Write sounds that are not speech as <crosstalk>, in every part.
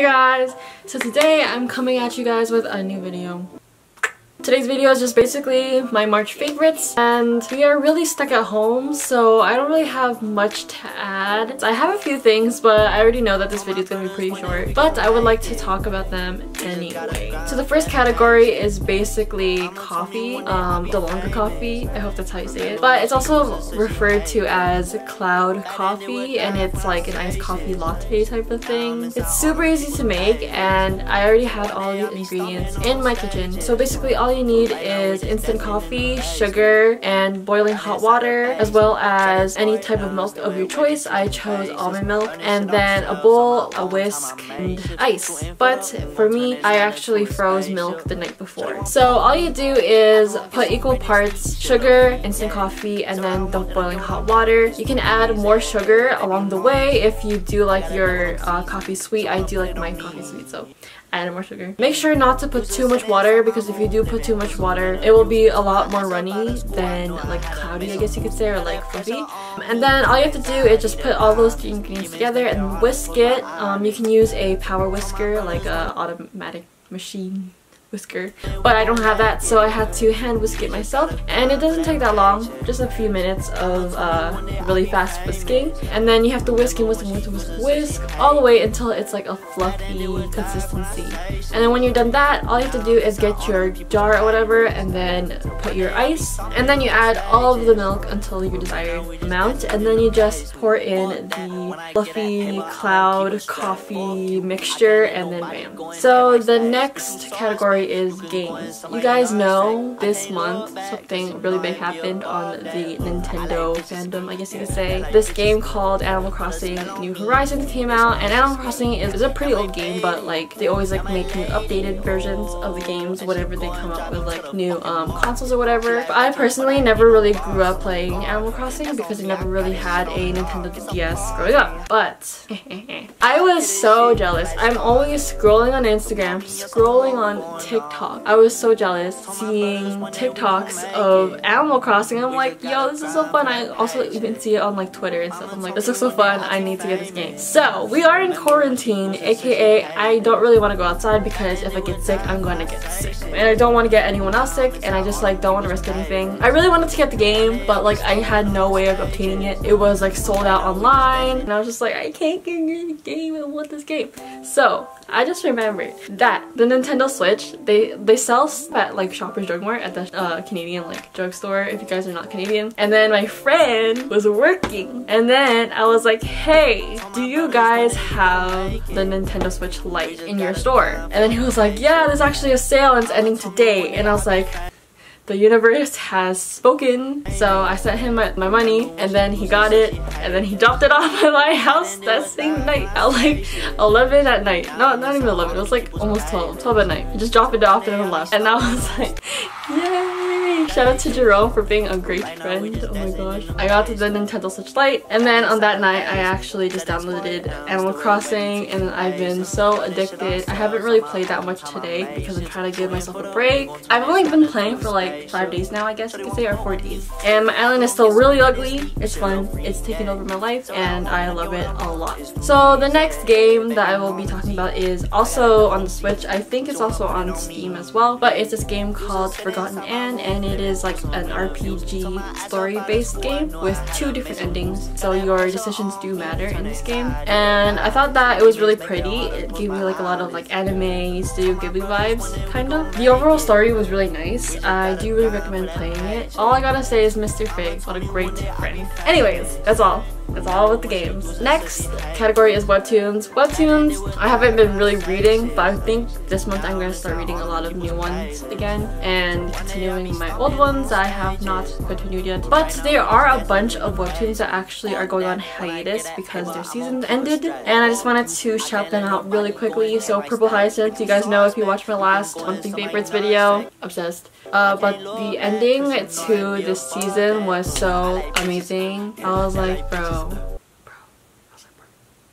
Hey guys! So today I'm coming at you guys with a new video. Today's video is just basically my March favorites and we are really stuck at home so I don't really have much to add. I have a few things but I already know that this video is going to be pretty short but I would like to talk about them anyway. So the first category is basically coffee, um, Dalgona coffee, I hope that's how you say it. But it's also referred to as cloud coffee and it's like an iced coffee latte type of thing. It's super easy to make and I already had all the ingredients in my kitchen so basically all all you need is instant coffee, sugar, and boiling hot water, as well as any type of milk of your choice. I chose almond milk, and then a bowl, a whisk, and ice. But for me, I actually froze milk the night before. So all you do is put equal parts sugar, instant coffee, and then the boiling hot water. You can add more sugar along the way if you do like your uh, coffee sweet. I do like my coffee sweet, so add more sugar. Make sure not to put too much water because if you do put too much water, it will be a lot more runny than like cloudy, I guess you could say, or like fluffy. And then all you have to do is just put all those three ingredients together and whisk it. Um, you can use a power whisker, like a automatic machine whisker but I don't have that so I had to hand whisk it myself and it doesn't take that long just a few minutes of uh, really fast whisking and then you have to whisk and whisk and whisk and whisk, whisk all the way until it's like a fluffy consistency. And then when you're done that all you have to do is get your jar or whatever and then put your ice and then you add all of the milk until your desired amount and then you just pour in the fluffy cloud coffee mixture and then bam. So the next category is games. You guys know this month something really big happened on the Nintendo fandom, I guess you could say. This game called Animal Crossing New Horizons came out, and Animal Crossing is, is a pretty old game, but like they always like make new updated versions of the games whenever they come up with like new um, consoles or whatever. But I personally never really grew up playing Animal Crossing because I never really had a Nintendo DS growing up. But I was so jealous. I'm always scrolling on Instagram, scrolling on TikTok. I was so jealous seeing TikToks of Animal Crossing. I'm like, yo, this is so fun. I also even see it on like Twitter and stuff. I'm like, this looks so fun. I need to get this game. So we are in quarantine, aka I don't really want to go outside because if I get sick, I'm going to get sick. And I don't want to get anyone else sick and I just like don't want to risk anything. I really wanted to get the game, but like I had no way of obtaining it. It was like sold out online and I was just like, I can't get into the game. I want this game. So I just remembered that the Nintendo Switch they they sell at like Shoppers Drug Mart at the uh, Canadian like drugstore if you guys are not Canadian. And then my friend was working and then I was like, hey, do you guys have the Nintendo Switch Lite in your store? And then he was like, yeah, there's actually a sale and it's ending today. And I was like, the universe has spoken. So I sent him my, my, money and then he got it and then he dropped it <laughs> off at my house that same night at like 11 at night. Not, not even 11, it was like almost 12, 12 at night. He just dropped it off and then left. And I was <laughs> like, yay! Shout out to Jerome for being a great friend. Oh my gosh. I got the Nintendo Switch Lite and then on that night I actually just downloaded Animal Crossing and I've been so addicted. I haven't really played that much today because I'm trying to give myself a break. I've only been playing for like five days now, I guess you could say, or four days. And my island is still really ugly. It's fun. It's taking over my life, and I love it a lot. So the next game that I will be talking about is also on the Switch. I think it's also on Steam as well, but it's this game called Forgotton Anne, and it is like an RPG story-based game with two different endings. So your decisions do matter in this game. And I thought that it was really pretty. It gave me like a lot of like anime, Studio Ghibli vibes, kind of. The overall story was really nice. I do really recommend playing it. All I gotta say is Mr. Fig, what a great friend. Anyways, that's all. That's all with the games. Next category is webtoons. Webtoons, I haven't been really reading, but I think this month I'm going to start reading a lot of new ones again and continuing my old ones I have not continued yet. But there are a bunch of webtoons that actually are going on hiatus because their seasons ended and I just wanted to shout them out really quickly. So Purple Hyacinth, you guys know if you watched my last monthly favorites video, obsessed. Uh, but the ending to this season was so amazing. I was like, bro.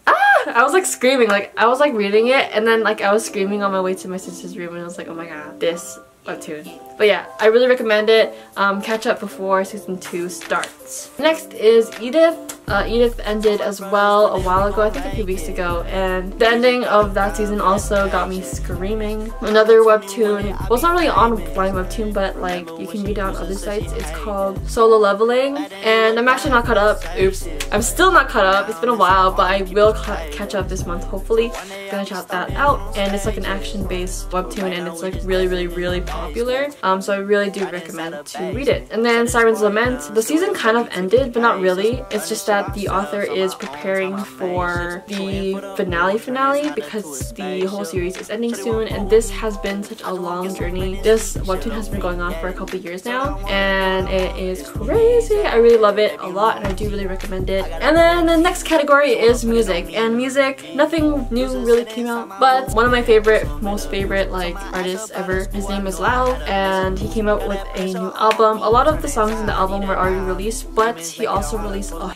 Ah! I was like screaming, like I was like reading it and then like I was screaming on my way to my sister's room and I was like, oh my god, this webtoon. But yeah, I really recommend it. Um, catch up before season 2 starts. Next is Edith uh, Edith ended as well a while ago, I think a few weeks ago, and the ending of that season also got me screaming. Another webtoon, well it's not really on Line Webtoon, but like you can read it on other sites. It's called Solo Leveling, and I'm actually not caught up. Oops. I'm still not caught up. It's been a while, but I will catch up this month, hopefully. I'm gonna check that out, and it's like an action-based webtoon, and it's like really, really, really popular. Um, so I really do recommend to read it. And then Siren's Lament. The season kind of ended, but not really. It's just that the author is preparing for the finale finale because the whole series is ending soon, and this has been such a long journey. This webtoon has been going on for a couple years now, and it is crazy. I really love it a lot, and I do really recommend it. And then the next category is music, and music, nothing new really came out, but one of my favorite, most favorite like artists ever, his name is Lauv, and he came out with a new album. A lot of the songs in the album were already released, but he also released a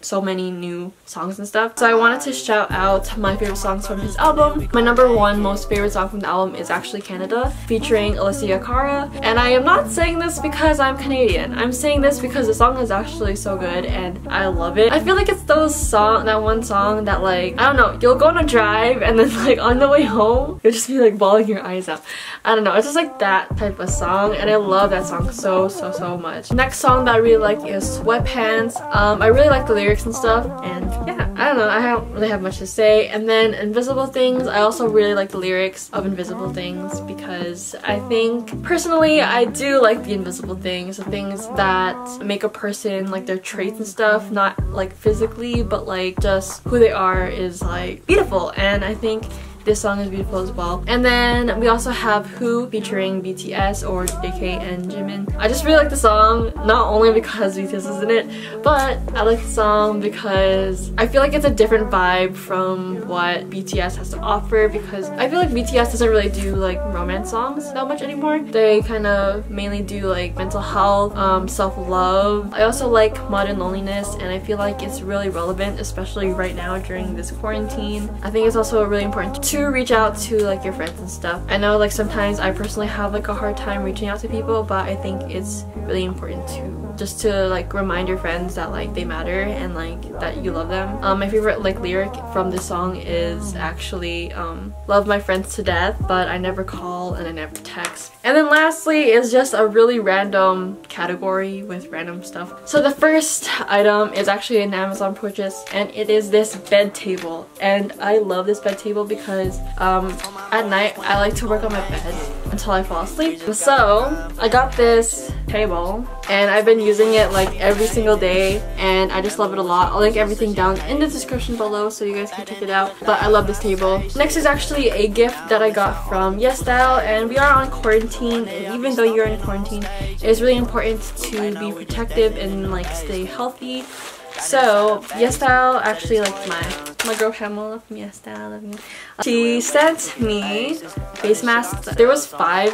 so many new songs and stuff. So I wanted to shout out my favorite songs from his album. My number one most favorite song from the album is actually Canada featuring Alessia Cara. And I am not saying this because I'm Canadian. I'm saying this because the song is actually so good and I love it. I feel like it's those song, that one song that like, I don't know, you'll go on a drive and then <laughs> like on the way home, you'll just be like bawling your eyes out. I don't know, it's just like that type of song and I love that song so, so, so much. Next song that I really like is Sweatpants. Um, I really like the lyrics lyrics and stuff and yeah I don't know I don't really have much to say. And then Invisible Things I also really like the lyrics of Invisible Things because I think personally I do like the invisible things the things that make a person like their traits and stuff not like physically but like just who they are is like beautiful. And I think this song is beautiful as well. And then we also have Who featuring BTS or JK and Jimin. I just really like the song, not only because BTS is in it, but I like the song because I feel like it's a different vibe from what BTS has to offer because I feel like BTS doesn't really do like romance songs that much anymore. They kind of mainly do like mental health, um, self-love. I also like modern loneliness and I feel like it's really relevant especially right now during this quarantine. I think it's also really important to reach out to like your friends and stuff. I know like sometimes I personally have like a hard time reaching out to people but I think it's really important to just to like remind your friends that like they matter and like that you love them. Um, my favorite like lyric from this song is actually um, love my friends to death but I never call and I never text. And then lastly is just a really random category with random stuff. So the first item is actually an Amazon purchase and it is this bed table and I love this bed table because um, at night I like to work on my bed until I fall asleep. So I got this table and I've been using it like every single day and I just love it a lot. I'll link everything down in the description below so you guys can check it out. But I love this table. Next is actually a gift that I got from YesStyle and we are on quarantine and even though you're in quarantine it is really important to be protective and like stay healthy. So, YesStyle actually like my my girl Pamela from YesStyle. She sent me face masks. There was five,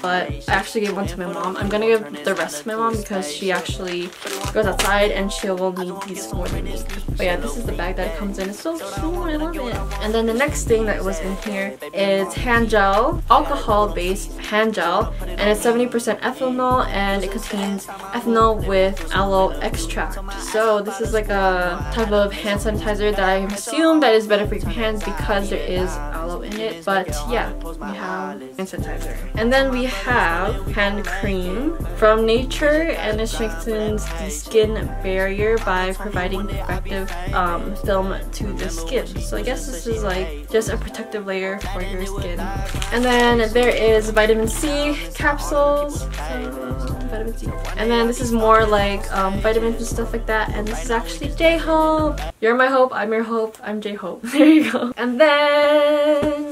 but I actually gave one to my mom. I'm gonna give the rest to my mom because she actually goes outside and she will need these more than me. But yeah, this is the bag that it comes in. It's so cute. I love it. And then the next thing that was in here is hand gel, alcohol-based hand gel, and it's 70% ethanol and it contains ethanol with aloe extract. So this is like a type of hand sanitizer that I assume that is better for your hands because there is it. But yeah, we have sanitizer. And then we have hand cream from Nature and it strengthens the skin barrier by providing protective um, film to the skin. So I guess this is like just a protective layer for your skin. And then there is vitamin C capsules. vitamin C. And then this is more like um, vitamins and stuff like that. And this is actually J-Hope. You're my hope, I'm your hope. I'm J-Hope. <laughs> There you go. And then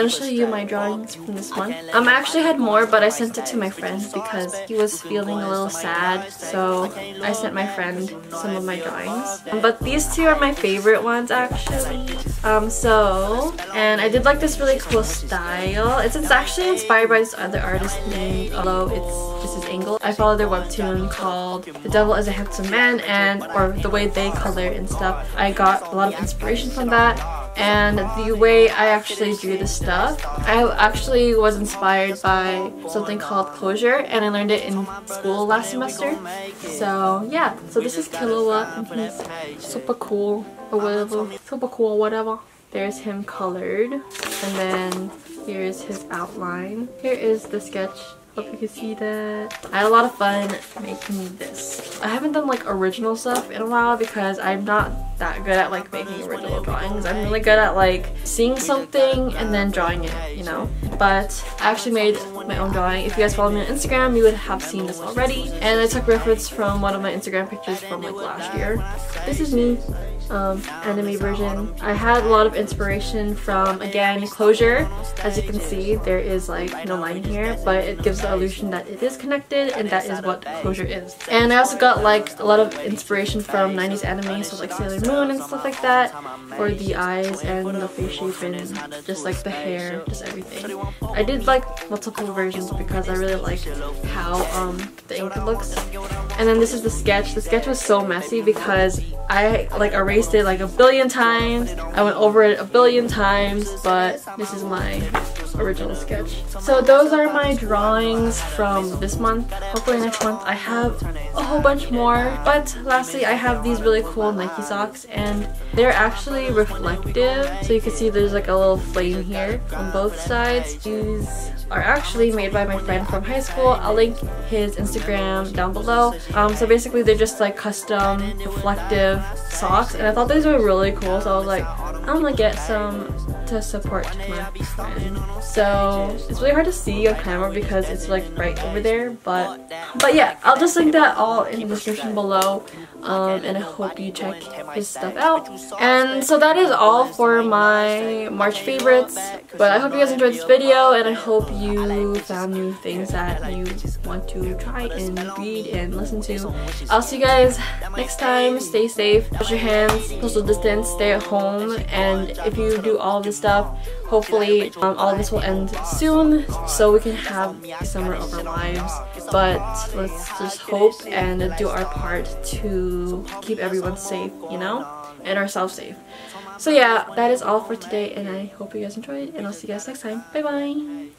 gonna show you my drawings from this month. Um, I actually had more, but I sent it to my friend because he was feeling a little sad, so I sent my friend some of my drawings. But these two are my favorite ones, actually. Um, so, and I did like this really cool style. It's, it's actually inspired by this other artist named, although it's, this is Angle. I follow their webtoon called The Devil is a Handsome Man, and, or the way they color and stuff. I got a lot of inspiration from that and the way I actually drew the stuff, I actually was inspired by something called closure and I learned it in school last semester. So yeah, so this is Killua and he's super cool or whatever, super cool whatever. There's him colored and then here's his outline. Here is the sketch Hope you can see that. I had a lot of fun making this. I haven't done like original stuff in a while because I'm not that good at like making original drawings. I'm really good at like seeing something and then drawing it, you know? But I actually made my own drawing. If you guys follow me on Instagram, you would have seen this already. And I took reference from one of my Instagram pictures from like last year. This is me um, anime version. I had a lot of inspiration from, again, Closure. As you can see, there is like no line here, but it gives the illusion that it is connected and that is what Closure is. And I also got like a lot of inspiration from 90s anime, so like Sailor Moon and stuff like that for the eyes and the face shape and just like the hair, just everything. I did like multiple versions because I really liked how um, the ink looks. And then this is the sketch. The sketch was so messy because I like erased it like a billion times. I went over it a billion times, but this is my original sketch. So those are my drawings from this month. Hopefully next month I have a whole bunch more. But lastly, I have these really cool Nike socks and they're actually reflective. So you can see there's like a little flame here on both sides. These are actually made by my friend from high school. I'll link his Instagram down below. Um, so basically they're just like custom reflective socks and I thought these were really cool so I was like I'm gonna get some to support my friend. So it's really hard to see on camera because it's like right over there but but yeah I'll just link that all in the description below um, and I hope you check his stuff out. And so that is all for my March favorites but I hope you guys enjoyed this video and I hope you found new things that you want to try and read and listen to. I'll see you guys next time. Stay safe, wash your hands, social distance, stay at home, and if you do all this stuff, hopefully um, all this will end soon so we can have summer of our lives. But let's just hope and do our part to keep everyone safe, you know? And ourselves safe. So yeah, that is all for today and I hope you guys enjoyed and I'll see you guys next time. Bye bye!